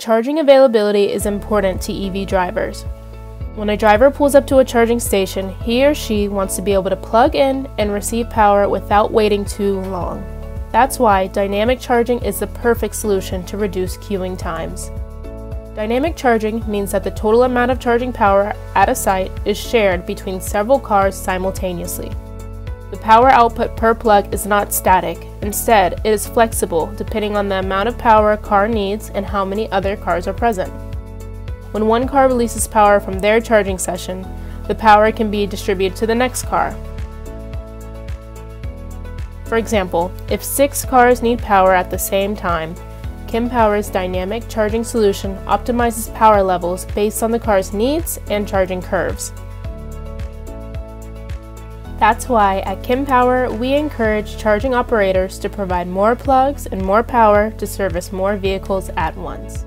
Charging availability is important to EV drivers. When a driver pulls up to a charging station, he or she wants to be able to plug in and receive power without waiting too long. That's why dynamic charging is the perfect solution to reduce queuing times. Dynamic charging means that the total amount of charging power at a site is shared between several cars simultaneously. The power output per plug is not static, instead, it is flexible depending on the amount of power a car needs and how many other cars are present. When one car releases power from their charging session, the power can be distributed to the next car. For example, if six cars need power at the same time, Kempower's dynamic charging solution optimizes power levels based on the car's needs and charging curves. That's why at Kempower, we encourage charging operators to provide more plugs and more power to service more vehicles at once.